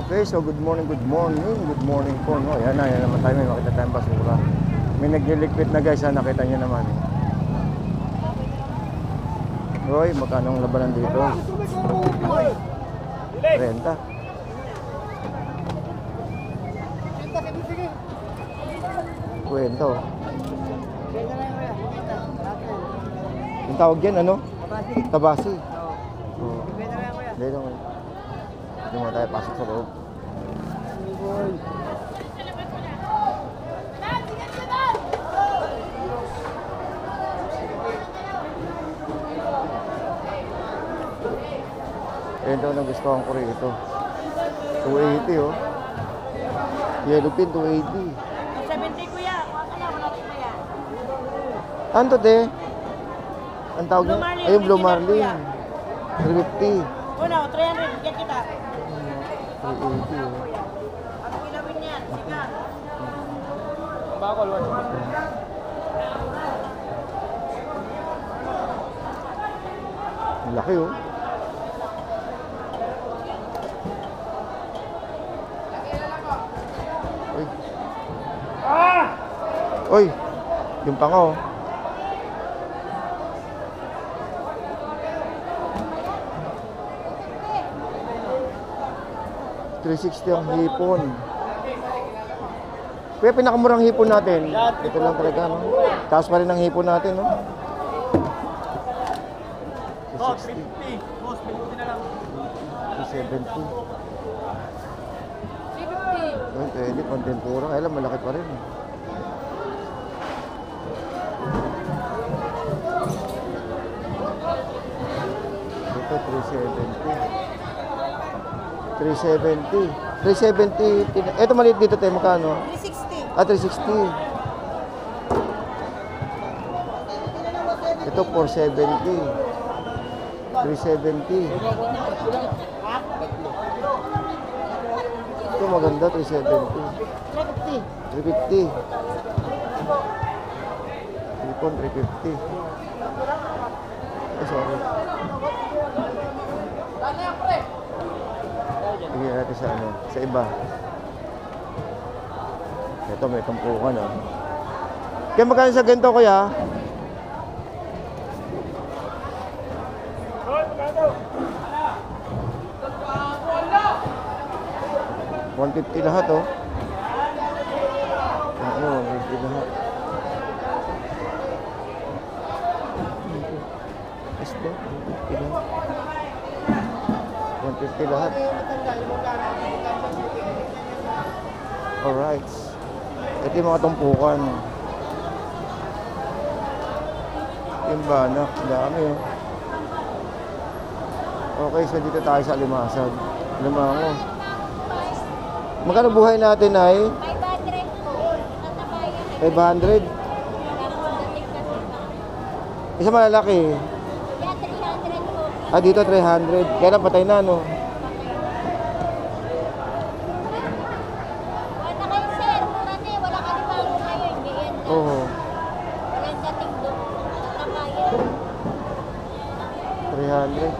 Okay, so good morning, good morning, good morning po. No? Ayan na, yan naman tayo, may makita tayong basura. May nagliligpit na guys, ha? nakita nyo naman. Roy, magkano ang labanan dito? Renta. Kwento. Yung tawag yan, ano? Tabasi. Oo. Hindi naman. Hindi mo tayo pasok sa loob. Ayun daw nagustuhan ko rito. 280 oh. Yellow pin 280. 70 kuya, kuha ka na, wala ko kaya. Ano to, te? Ang tawag niya? Ayun, Blue Marlin. kuya. 350. Una, 300, bigyan kita. 380 oh. Ang kilawin niyan, siga. Ang laki oh. Uy. Uy. Yung pango. $360 ang hipon. Kuya, pinakamurang hipon natin. Ito lang talaga, no? Taas pa rin ang hipon natin, no? 260. 270. Ayun, pwede, kontentura. Kaya lang, malaki pa rin. eh. Ito, 370. 370. 370. Tin- Ito maliit dito, tayo. Magkano? 360. Ah, 360. Ito, 470. 370. Ito maganda, 370. 350. 350. Ipon, 350. Ay, sorry. Bigyan natin sa ano, sa iba. Ito, may tampukan, oh. Kaya magkano sa ganito, kuya? One fifty lahat, oh. Ano, 150 lahat. Isda, 150 lahat. 150 lahat. Alright. Ito yung mga tumpukan. Yung banak, dami oh. Okay, so dito tayo sa Limasag. Limango. Magkano buhay natin ay 500 po. Tatabayan. 500. Isa malalaki. Yan, 300 po. Ah, dito 300. Kaya lang patay na, no? Wala kayo, sir. Kasi wala ka rin bago ngayon. Ganyan lang. Oo. Walang dating doon. Tatabayan. 300.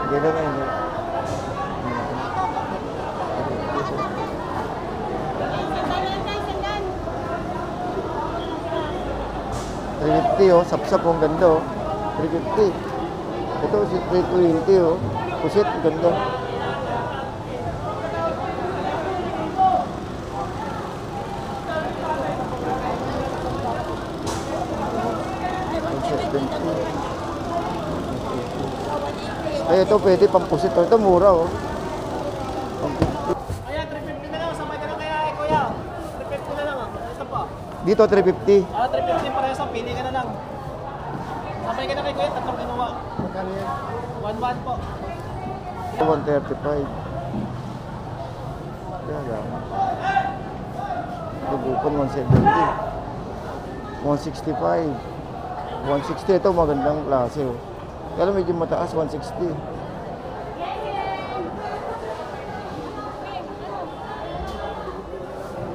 Hindi na ngayon. eh. $350 oh, sapsap oh, ang ganda oh. 350. Ito si 320 oh. Pusit, ganda. Ay, ito pwede pampusit. oh. Ito mura oh. Kaya 350 na lang, sabay ka na kaya eh, kuya. 350 na lang ah. Ito po. Dito 350. Ah, 350 parehas pili ka na lang. Sabay ka na kay kuya, tatlong kinuha. Magkano yan? 1-1 po. 135. Kaya lang. Lubukon 170. 165. 160 ito magandang klase oh. Kaya lang medyo mataas 160.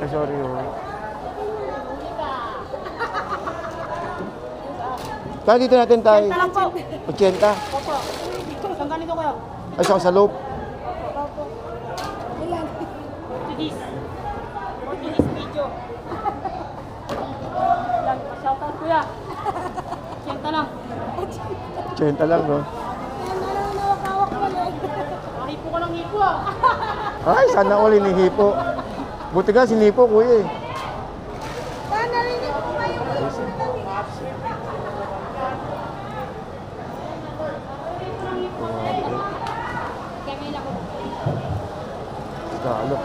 Ay, sorry oh. Kaya dito natin tayo. Lang po. 80. Opo. Saan ganito kuya? Ay, isang sa loop. Opo. Ilan? Portuguese. Portuguese video. Yan, shoutout kuya. Siyenta lang. 80 lang, no? Mahipo ko ng hipo ah. Ay, sana all hinihipo. Buti ka, sinipo, kuya eh. Saan narinig ko kayo? Kami na ko. Talo.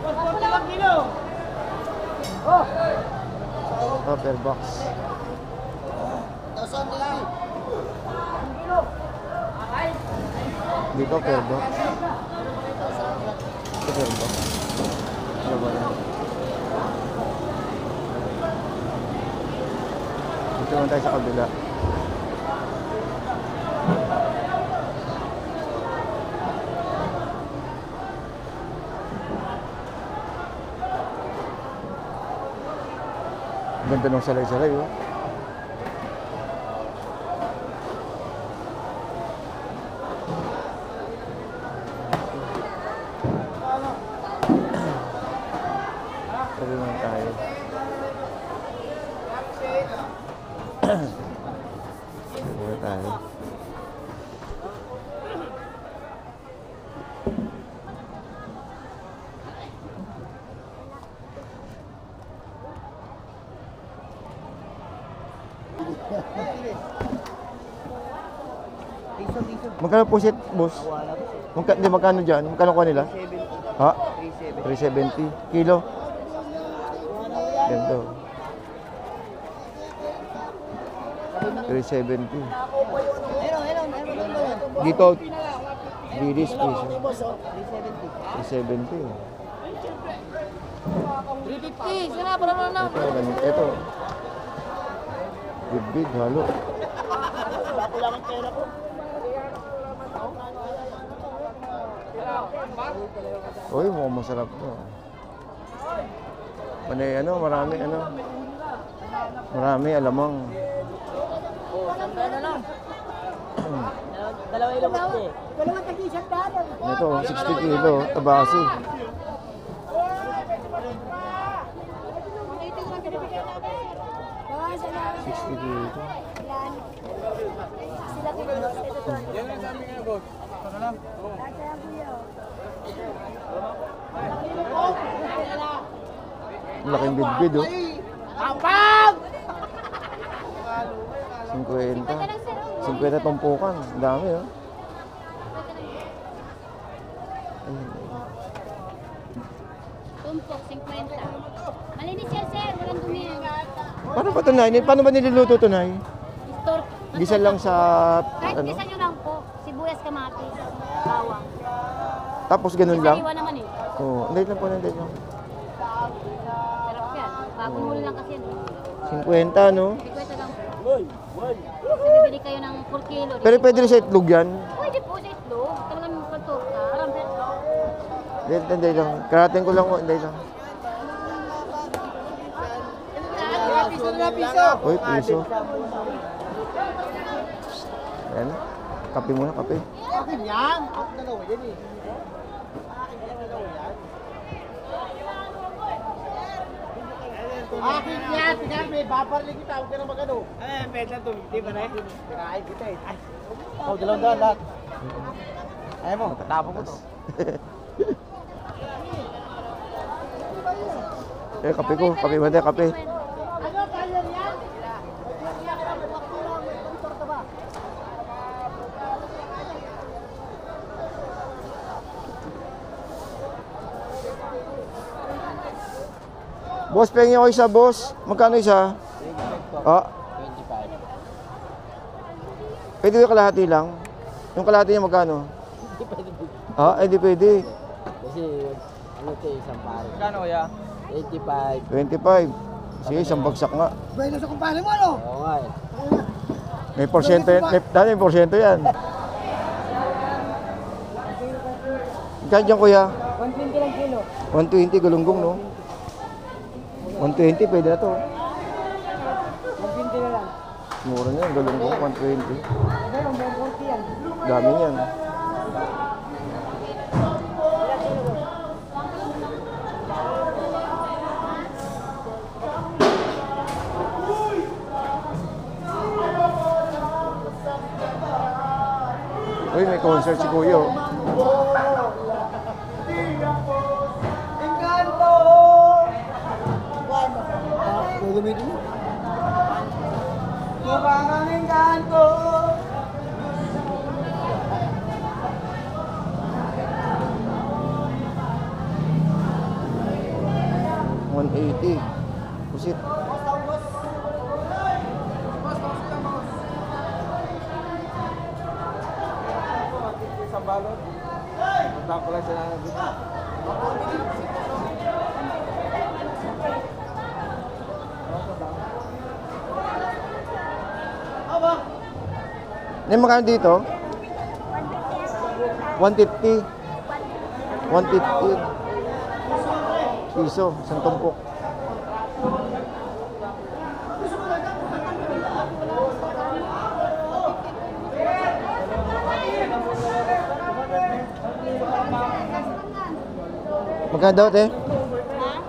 Portuguese lang kilo. Per box. Dito, per box. Ito, per box. Ano ba yan? Dito naman tayo sa kabila. Ganda ng salay-salay, oh. Sabi naman tayo. Sabi tayo. Magkano po set, boss? Magka, hindi, magkano dyan? Magkano ko nila? Ha? 370. Kilo? Ganda. 370. Dito, Bilis, piso. 370. 350. Sina, para na na. Ito, ganito. Ito. Big, big, halo. Uy, mukhang masarap to. Panay, ano, marami, ano. Marami, alamang. Dalawa yung lamat eh. Ito, 60 kilo, tabasi. 60 kilo. Sila ko. Yan ang sabi ngayon, boss. Para lang. Laking bidbid, oh. Kapag! 50. 50 tumpukan. Ang dami, oh. Ayun. Tumpok, 50. Malinis yan, sir. Walang dumi. Paano ba ito, Nay? Paano ba niluluto ito, Nay? Store. Gisa lang sa, Kahit ano? gisa nyo lang po. Sibuyas, kamatis, bawang. Tapos ganun lang? Sariwa naman eh. Oo. Hindi lang po, hindi lang. Sarap yan. Bagong huli lang kasi yan. 50, no? 50 lang po. Kasi bibili kayo ng 4 kilo. Pero pwede rin sa itlog yan. Pwede po sa itlog. Talagang pagturka. Hindi, hindi lang. Karating ko lang, oh, hindi lang. Piso na piso. Uy, piso. Ayan. Kape muna, kape. Akin yan. Ako dalawa yan eh. Akin yan. Tingnan may babarli kita. Huwag ka na magano. Eh, pwede lang to. Di ba na eh? Kinain kita eh. Ay. Oh, dalawang daan lahat. Ayaw mo, tatapon ko to. Eh, kape ko. Kape mo tayo, kape. Boss, pengi ako isa, boss. Magkano isa? Ah, 25. pwede yung kalahati lang? Yung kalahati niya magkano? Ah, eh di pwede. Kasi ano to isang pare. Kano kaya? 85. 25. Sige, isang bagsak nga. Bueno sa kumpare mo ano? Oo nga eh. May porsyento yan. May, dati may porsyento yan. Kaya dyan, kuya? 120 lang kilo. 120 gulunggong, no? 120, pwede na to. Mura na yan, galunggong 120. Meron, meron konti yan. Dami niyan. Uy, may concert si Kuya. Gagamitin mo? Mukha kang engkanto! One eighty. Pusit. Isang balot. Punta ko yung magkano dito? 150. 150. Piso, isang tumpok. Magkano daw, te?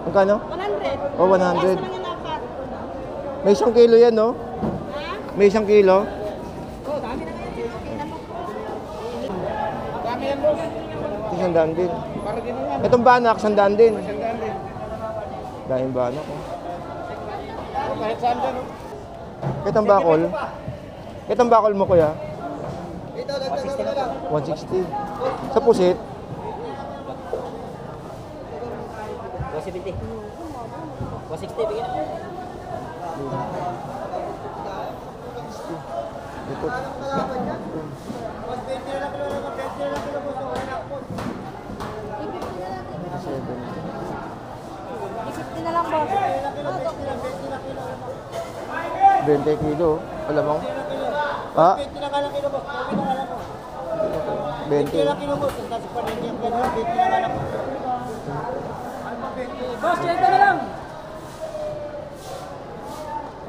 Magkano? 100. Oh, 100. Last na lang yung nakat. May isang kilo yan, no? May isang kilo. Oh, dami na ngayon. Tingnan mo. Dami yan, boss. Isang daan din. Para din yan. Itong banak, sandaan din. Isang daan din. Daming banak, oh. Oh, Kahit saan dyan, oh. Itong bakol. Itong bakol mo, kuya. Ito, na lang. 160. Sa pusit, 170. 160, bigyan na. ito. Boss, 20 na lang kilo lang. 20 na lang kilo. Okay na, boss. 50 na lang, boss. 20 kilo. Alam mo? Ah, 20 na ka lang kilo, boss. 20 na ka lang, boss. 20. 20 na kilo, boss. Kasi pa rin yung gano'n. 20 na ka lang, boss. Boss, 20 na lang.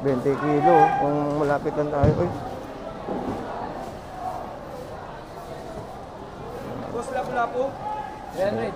20 kilo. Kung malapit lang tayo. Uy, Boss, lapu-lapu. 100.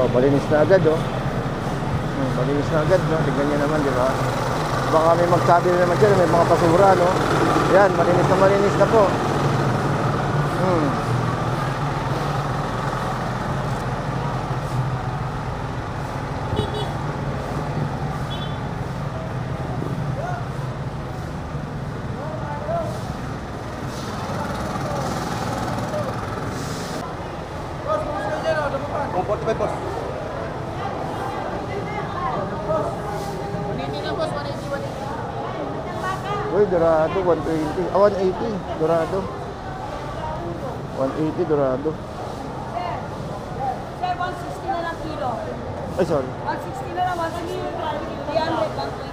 oh, malinis na agad, oh. Hmm, malinis na agad, no? Tignan nyo naman, di ba? Baka may magsabi na naman dyan, may mga basura, no? Yan, malinis na malinis na po. Hmm. Uy, Dorado, 120. Ah, 180. Dorado. 180, Dorado. Sir, 160 na lang kilo. Ay, sorry. 160 na lang, 160. 300, 120.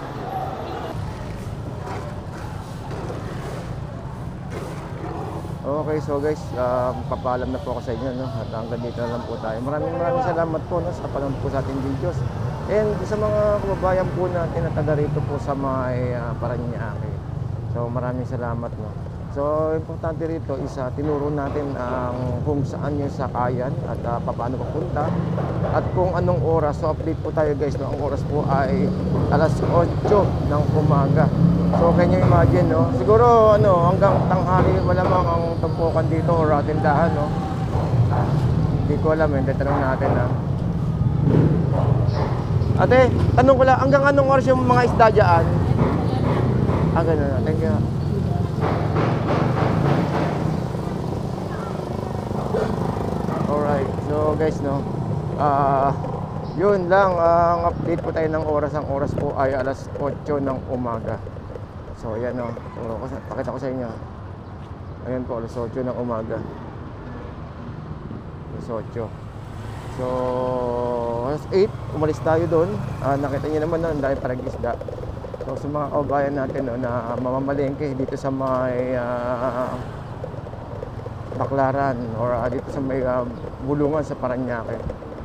Okay, so guys, um, papaalam na po ako sa inyo, no? At hanggang dito na lang po tayo. Maraming maraming salamat po, no? Sa panonood po sa ating videos. And sa mga kababayan po natin na taga rito po sa may uh, Paranaque. So, maraming salamat, no? So, importante rito is uh, tinuro natin ang kung saan yung sakayan at uh, paano papunta at kung anong oras. So, update po tayo guys, no? Ang oras po ay alas 8 ng umaga. So, can you imagine, no? Siguro, ano, hanggang tanghali malamang ang tumpukan dito or atindahan, no? Hindi ko alam, eh. Tatanong natin, ha? Ate, tanong ko lang, hanggang anong oras yung mga isda dyan? Ah, ganun na. Thank you. Alright, so guys no. Ah, yun lang ang update po tayo ng oras. Ang oras po ay alas 8 ng umaga. So yan no. Turo ko Pakita ko sa inyo. Ayan po alas 8 ng umaga. Alas 8. So, alas 8, umalis tayo doon. Ah, nakita niyo naman no, ang dami parang isda. So, sa mga kabayan natin no, na mamamalengke dito sa may ah, Baklaran or ah, dito sa may ah, bulungan sa Paranaque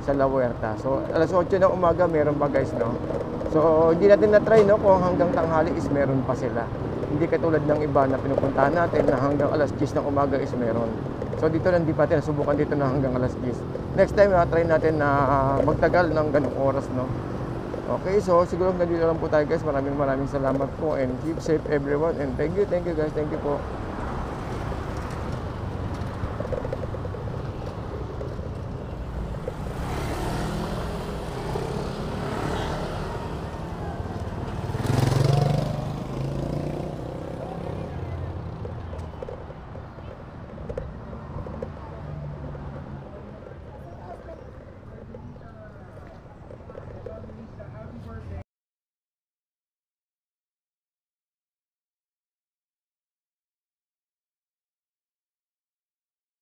sa La Huerta. So, alas 8 ng umaga meron pa guys, no? So, hindi natin na-try, no? Kung hanggang tanghali is meron pa sila. Hindi katulad ng iba na pinupuntahan natin na hanggang alas 10 ng umaga is meron. So, dito lang di pa natin nasubukan dito na hanggang alas 10. Next time, na-try natin na ah, magtagal ng ganong oras, no? Okay, so siguro hanggang dito lang po tayo guys. Maraming maraming salamat po and keep safe everyone and thank you, thank you guys, thank you po.